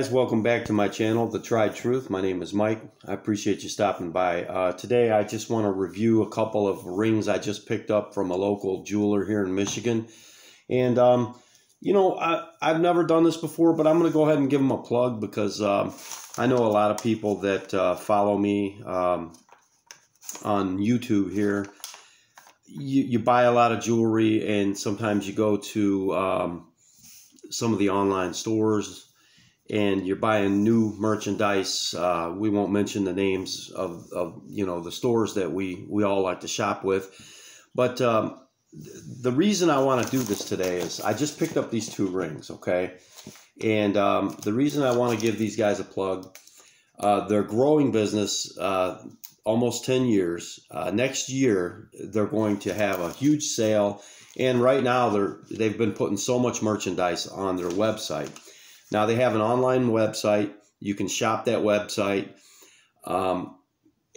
guys, welcome back to my channel, The Tried Truth. My name is Mike. I appreciate you stopping by. Uh, today I just want to review a couple of rings I just picked up from a local jeweler here in Michigan. And, um, you know, I, I've never done this before, but I'm going to go ahead and give them a plug because um, I know a lot of people that uh, follow me um, on YouTube here. You, you buy a lot of jewelry and sometimes you go to um, some of the online stores and you're buying new merchandise. Uh, we won't mention the names of, of you know the stores that we we all like to shop with, but um, the reason I want to do this today is I just picked up these two rings, okay, and um, the reason I want to give these guys a plug. Uh, they're growing business, uh, almost 10 years. Uh, next year, they're going to have a huge sale. And right now, they're, they've been putting so much merchandise on their website. Now they have an online website. You can shop that website. Um,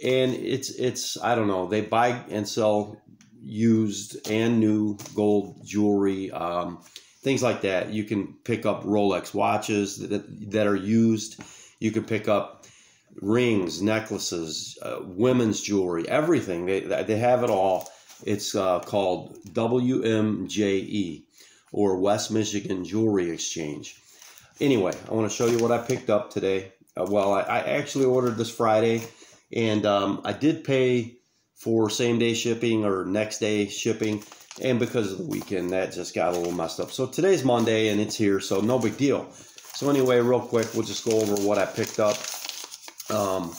and it's it's I don't know. They buy and sell used and new gold jewelry, um, things like that. You can pick up Rolex watches that that are used. You can pick up rings, necklaces, uh, women's jewelry, everything. They they have it all. It's uh, called WMJE or West Michigan Jewelry Exchange anyway, I want to show you what I picked up today. Uh, well, I, I, actually ordered this Friday, and um, I did pay for same day shipping or next day shipping. And because of the weekend, that just got a little messed up. So today's Monday, and it's here, so no big deal. So anyway, real quick, we'll just go over what I picked up. Um,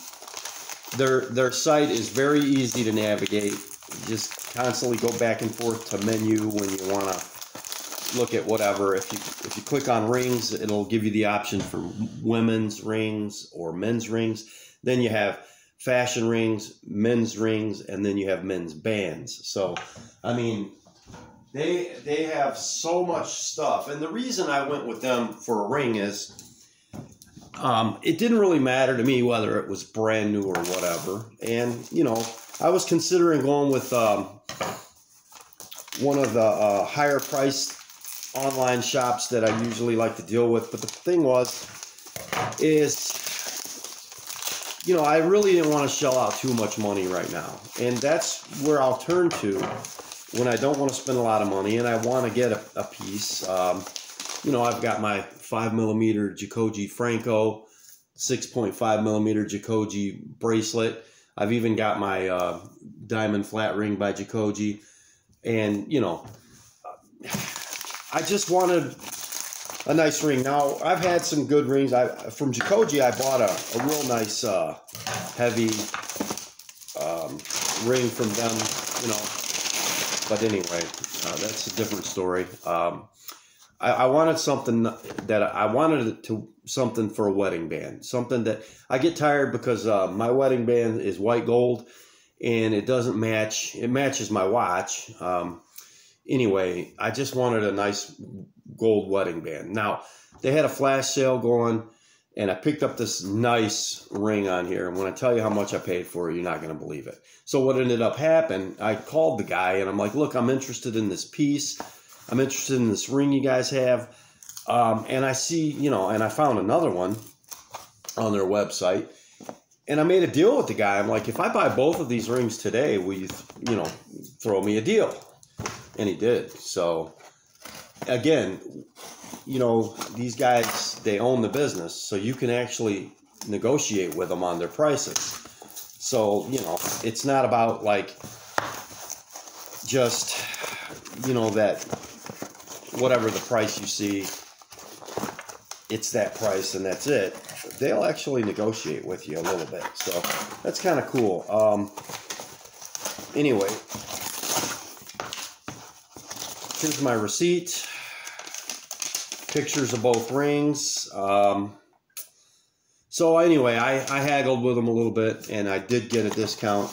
their their site is very easy to navigate. You just constantly go back and forth to menu when you want to look at whatever. If you if you click on rings, it'll give you the option for women's rings or men's rings. Then you have fashion rings, men's rings, and then you have men's bands. So, I mean, they they have so much stuff. And the reason I went with them for a ring is um, it didn't really matter to me whether it was brand new or whatever. And you know, I was considering going with um, one of the uh, higher priced online shops that I usually like to deal with. But the thing was, is, you know, I really didn't want to shell out too much money right now. And that's where I'll turn to when I don't want to spend a lot of money and I want to get a, a piece. Um, you know, I've got my 5 millimeter Jacoje Franco, 6.5 millimeter Jacoje bracelet. I've even got my uh, diamond flat ring by Jacoje. And, you know, I just wanted a nice ring. Now I've had some good rings. I from Jacoje I bought a, a real nice uh, heavy um, ring from them. You know, but anyway, uh, that's a different story. Um, I, I, wanted something that I wanted to something for a wedding band. Something that I get tired because uh, my wedding band is white gold, and it doesn't match. It matches my watch. Um, anyway, I just wanted a nice gold wedding band. Now, they had a flash sale going, and I picked up this nice ring on here. And when I tell you how much I paid for it, you're not going to believe it. So, what ended up happening, I called the guy and I'm like, look, I'm interested in this piece. I'm interested in this ring you guys have. Um, and I see, you know, and I found another one on their website. And I made a deal with the guy. I'm like, if I buy both of these rings today, will you, you know, throw me a deal? And he did. So again, you know, these guys they own the business, so you can actually negotiate with them on their prices. So, you know, it's not about like just you know that whatever the price you see it's that price and that's it they'll actually negotiate with you a little bit so that's kind of cool um, anyway Here's my receipt. Pictures of both rings. Um, so anyway, I, I haggled with them a little bit, and I did get a discount.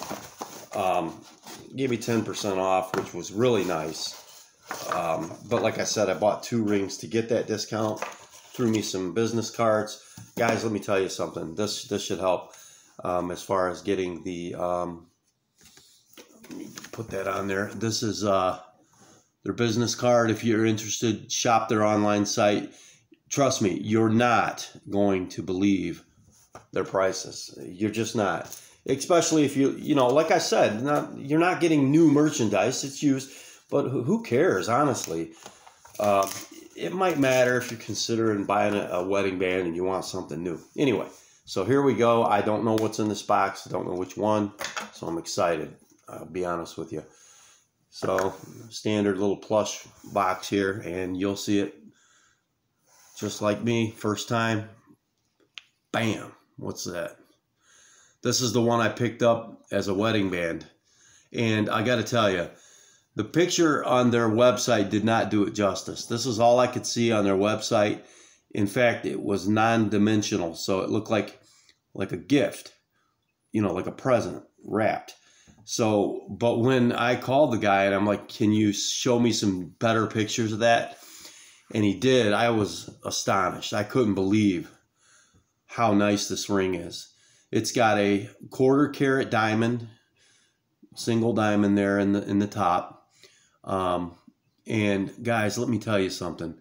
Um, gave me 10% off, which was really nice. Um, but like I said, I bought two rings to get that discount. Threw me some business cards. Guys, let me tell you something. This this should help um, as far as getting the. Um, put that on there. This is uh, their business card. If you're interested, shop their online site. trust me, you're not going to believe their prices. You're just not. Especially if you, you know, like I said, not you're not getting new merchandise. It's used, but who cares, honestly? Uh, it might matter if you're considering buying a, a wedding band and you want something new. Anyway, so here we go. I don't know what's in this box. I don't know which one, so I'm excited. I'll be honest with you. So standard little plush box here, and you'll see it just like me, first time. Bam! What's that? This is the one I picked up as a wedding band, and I got to tell you, the picture on their website did not do it justice. This is all I could see on their website. In fact, it was non-dimensional, so it looked like like a gift, you know, like a present wrapped. So, but when I called the guy and I'm like, "Can you show me some better pictures of that?" and he did, I was astonished. I couldn't believe how nice this ring is. It's got a quarter carat diamond, single diamond there in the in the top um, and guys, let me tell you something.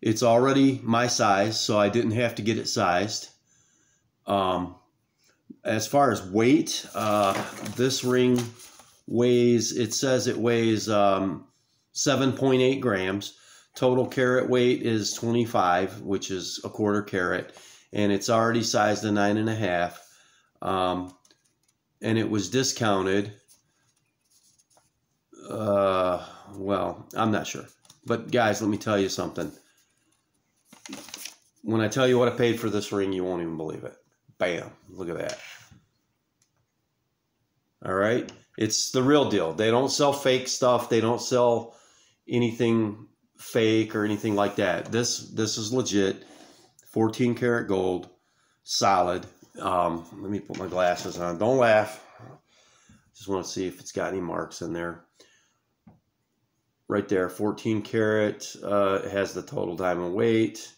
It's already my size, so I didn't have to get it sized. Um, as far as weight, uh, this ring weighs, it says it weighs um, 7.8 grams. Total carat weight is 25, which is a quarter carat, and it's already sized a nine and a half. Um, and it was discounted. Uh, well, I'm not sure. But guys, let me tell you something. When I tell you what I paid for this ring, you won't even believe it. Bam. Look at that. All right. It's the real deal. They don't sell fake stuff. They don't sell anything fake or anything like that. This this is legit. 14 karat gold, solid. Um, let me put my glasses on. Don't laugh. Just want to see if it's got any marks in there right there 14 karat uh, has the total diamond weight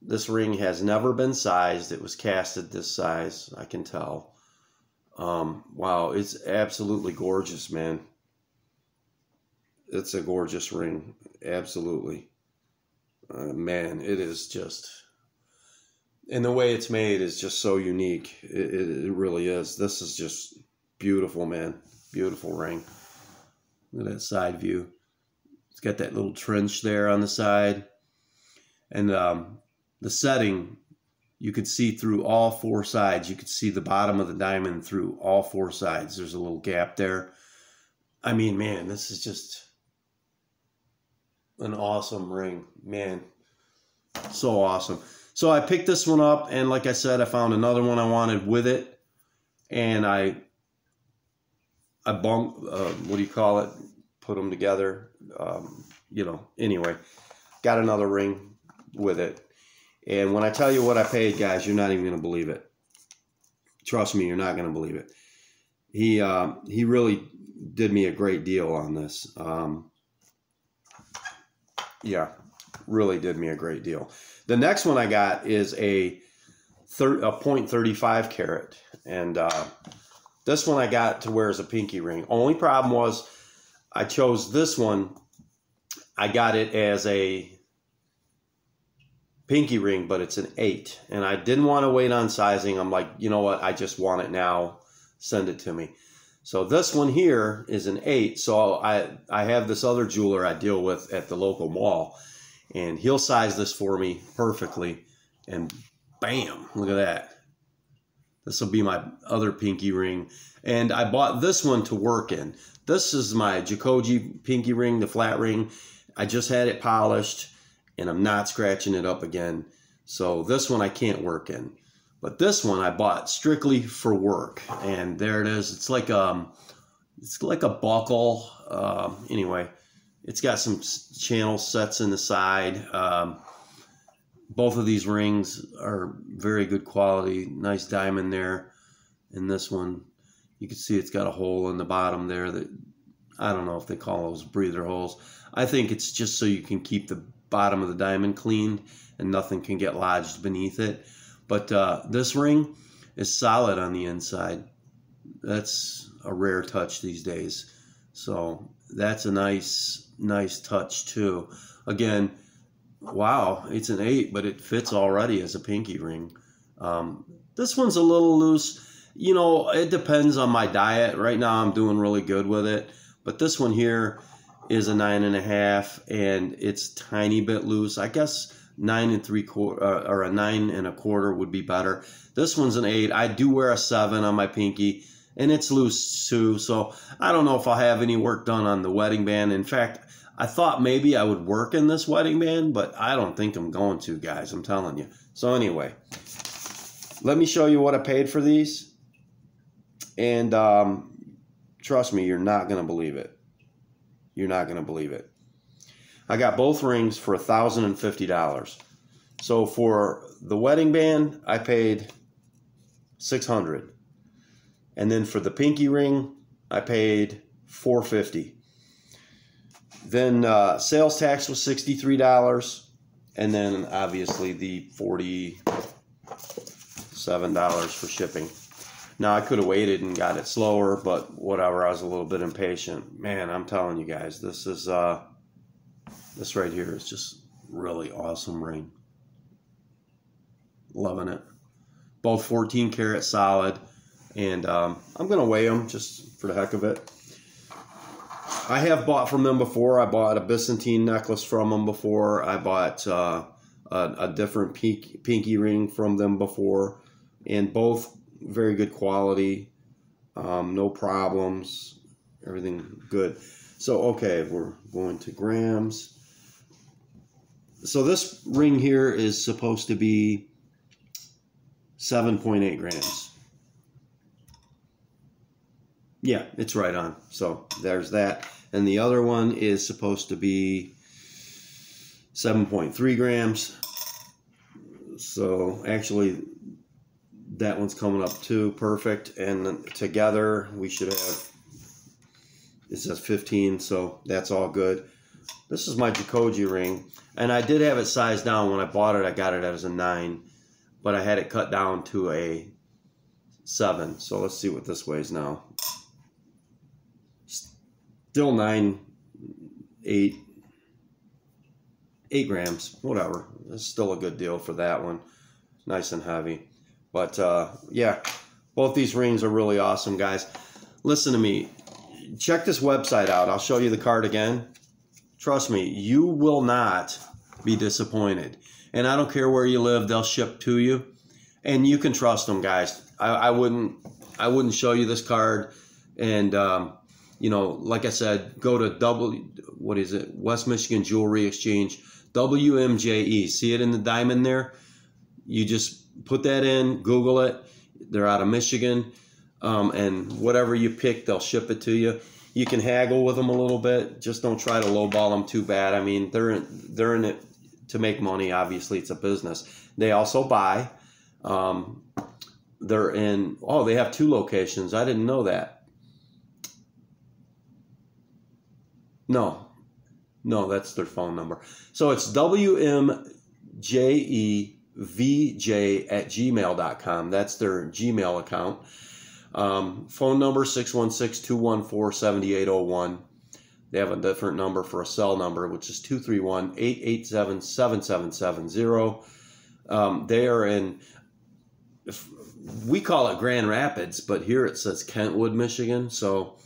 this ring has never been sized it was casted this size i can tell um, wow it's absolutely gorgeous man. It's a gorgeous ring absolutely. Uh, man it is just and the way it's made is just so unique. It, it, it really is. This is just beautiful man. Beautiful ring. Look at that side view. It's got that little trench there on the side. And um, the setting, you could see through all four sides. You could see the bottom of the diamond through all four sides. There's a little gap there. I mean, man, this is just an awesome ring. Man, so awesome. So I picked this one up, and like I said, I found another one I wanted with it. And I I bunk, uh, what do you call it? Put them together. Um, you know, anyway, got another ring with it. And when I tell you what I paid, guys, you're not even going to believe it. Trust me, you're not going to believe it. He uh, he really did me a great deal on this. Um, yeah, really did me a great deal. The next one I got is a, thir- a 0.35 carat. And uh, this one I got to wear as a pinky ring. Only problem was I chose this one. I got it as a pinky ring, but it's an eight. And I didn't want to wait on sizing. I'm like, you know what? I just want it now. Send it to me. So this one here is an eight. So I, I have this other jeweler I deal with at the local mall, and he'll size this for me perfectly. And bam, look at that. This will be my other pinky ring. And I bought this one to work in. This is my Jacoje pinky ring, the flat ring. I just had it polished and I'm not scratching it up again. So this one I can't work in. But this one I bought strictly for work. And there it is. It's like um it's like a buckle. Um, anyway, it's got some channel sets in the side. Um, both of these rings are very good quality. Nice diamond there. And this one, you can see it's got a hole in the bottom there that I don't know if they call those breather holes. I think it's just so you can keep the bottom of the diamond cleaned and nothing can get lodged beneath it. But uh, this ring is solid on the inside. That's a rare touch these days. So that's a nice, nice touch too. Again, wow, it's an eight, but it fits already as a pinky ring. Um, this one's a little loose. You know, it depends on my diet. Right now, I'm doing really good with it. But this one here is a nine and a half, and it's tiny bit loose. I guess nine and three quarter uh, or a nine and a quarter would be better. This one's an eight. I do wear a seven on my pinky, and it's loose too. So I don't know if I'll have any work done on the wedding band. In fact, I thought maybe I would work in this wedding band, but I don't think I'm going to, guys. I'm telling you. So anyway, let me show you what I paid for these. And um, trust me, you're not going to believe it. You're not going to believe it. I got both rings for $1,050. So for the wedding band, I paid 600 And then for the pinky ring, I paid 450 Then uh, sales tax was $63. And then obviously the $47 for shipping. Now I could have waited and got it slower, but whatever. I was a little bit impatient. Man, I'm telling you guys, this is uh, this right here is just really awesome ring. Loving it. Both 14 karat solid, and um, I'm gonna weigh them just for the heck of it. I have bought from them before. I bought a Byzantine necklace from them before. I bought uh, a, a, different pink, pinky ring from them before, and both very good quality, um, no problems, everything good. So, okay, we're going to grams. So this ring here is supposed to be 7.8 grams. Yeah, it's right on. So there's that. And the other one is supposed to be 7.3 grams. So actually that one's coming up too. Perfect. And together we should have, it says 15, so that's all good. This is my Jacoje ring. And I did have it sized down. When I bought it, I got it as a 9. But I had it cut down to a 7. So let's see what this weighs now. Still 9, 8, 8 grams. Whatever. It's still a good deal for that one. Nice and heavy. But uh, yeah, both these rings are really awesome, guys. Listen to me. Check this website out. I'll show you the card again. Trust me, you will not be disappointed. And I don't care where you live, they'll ship to you. And you can trust them, guys. I, I wouldn't I wouldn't show you this card and um, you know, like I said, go to double what is it? West Michigan Jewelry Exchange, WMJE. See it in the diamond there? You just put that in, Google it. They're out of Michigan. Um, and whatever you pick, they'll ship it to you. You can haggle with them a little bit. Just don't try to lowball them too bad. I mean, they're in, they're in it to make money. Obviously, it's a business. They also buy. Um, they're in. Oh, they have two locations. I didn't know that. No, no, that's their phone number. So it's WMJE vj at gmail.com. That's their Gmail account. Um, phone number 616 214 7801. They have a different number for a cell number, which is 231 887 7770. Um, they are in, we call it Grand Rapids, but here it says Kentwood, Michigan. So,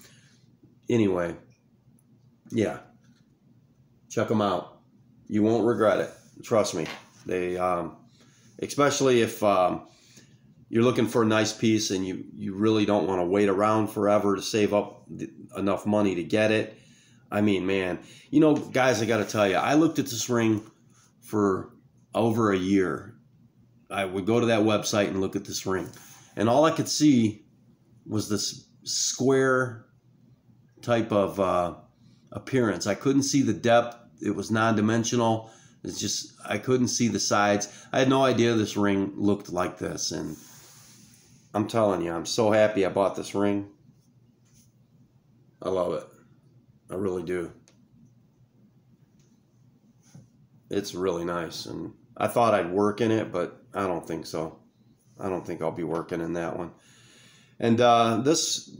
anyway, yeah, check them out. You won't regret it. Trust me. They, um, especially if um, you're looking for a nice piece and you, you really don't want to wait around forever to save up enough money to get it. I mean, man, you know, guys, I got to tell you, I looked at this ring for over a year. I would go to that website and look at this ring, and all I could see was this square type of uh, appearance. I couldn't see the depth. It was non-dimensional. It's just I couldn't see the sides. I had no idea this ring looked like this, and I'm telling you, I'm so happy I bought this ring. I love it. I really do. It's really nice, and I thought I'd work in it, but I don't think so. I don't think I'll be working in that one. And uh, this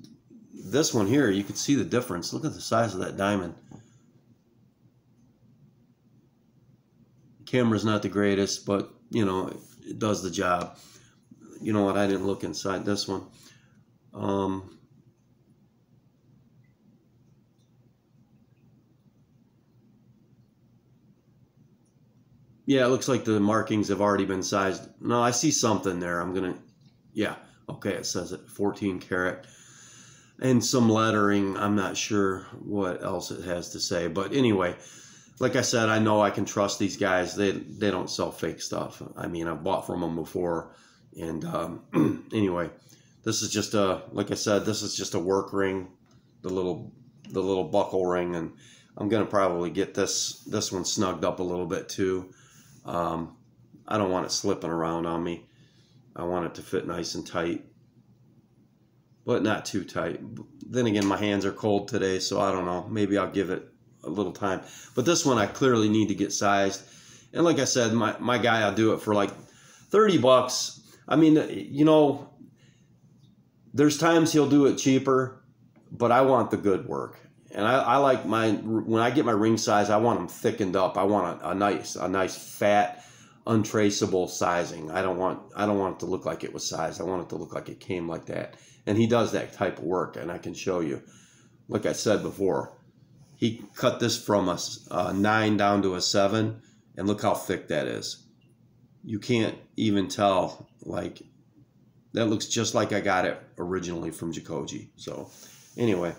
this one here, you can see the difference. Look at the size of that diamond. Camera's not the greatest, but you know, it does the job. You know what? I didn't look inside this one. Um, yeah, it looks like the markings have already been sized. No, I see something there. I'm gonna, yeah, okay, it says it 14 karat and some lettering. I'm not sure what else it has to say, but anyway, like I said, I know I can trust these guys. They they don't sell fake stuff. I mean, I've bought from them before, and um, anyway, this is just a like I said, this is just a work ring, the little the little buckle ring, and I'm gonna probably get this this one snugged up a little bit too. Um, I don't want it slipping around on me. I want it to fit nice and tight but not too tight. Then again, my hands are cold today, so I don't know. Maybe I'll give it a little time. But this one I clearly need to get sized. And like I said, my, my guy, I'll do it for like 30 bucks. I mean, you know, there's times he'll do it cheaper, but I want the good work. And I, I like my, when I get my ring size, I want them thickened up. I want a, a nice, a nice fat, untraceable sizing. I don't want, I don't want it to look like it was sized. I want it to look like it came like that. And he does that type of work, and I can show you. Like I said before, he cut this from a, a nine down to a seven, and look how thick that is. You can't even tell, like, that looks just like I got it originally from Jacoje. So, anyway.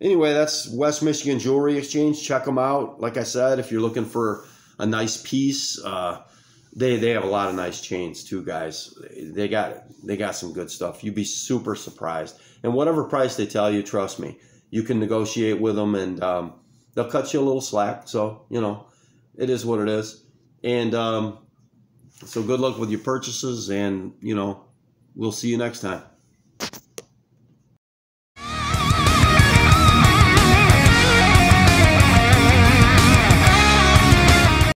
Anyway, that's West Michigan Jewelry Exchange. Check them out. Like I said, if you're looking for a nice piece, uh, they they have a lot of nice chains too, guys. They got they got some good stuff. You'd be super surprised. And whatever price they tell you, trust me, you can negotiate with them, and um, they'll cut you a little slack. So you know, it is what it is. And um, so good luck with your purchases, and you know, we'll see you next time.